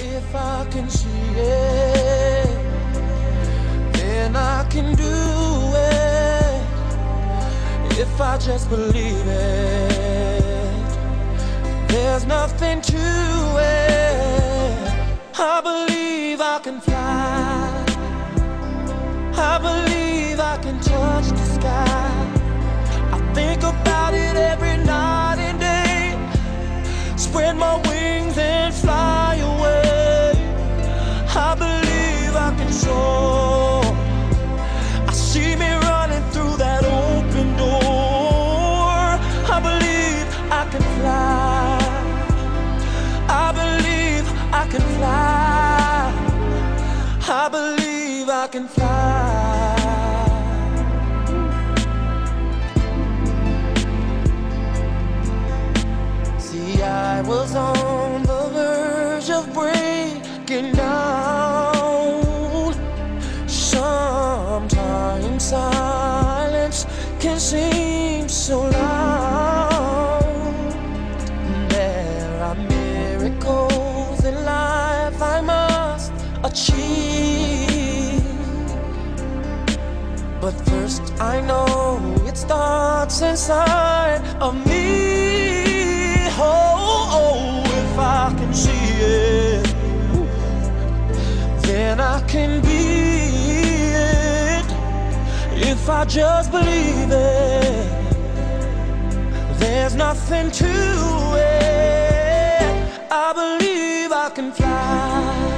If I can see it, then I can do it. If I just believe it, there's nothing to it. I believe I can fly. I believe I can touch the sky. Can fly. I believe I can fly. I believe I can fly. See, I was on the verge of breaking down. Sometimes silence can achieve. But first, I know it starts inside of me. Oh, oh, if I can see it, then I can be it. If I just believe it, there's nothing to it. I believe I can fly.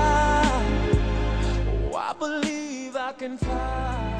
Believe I can fly.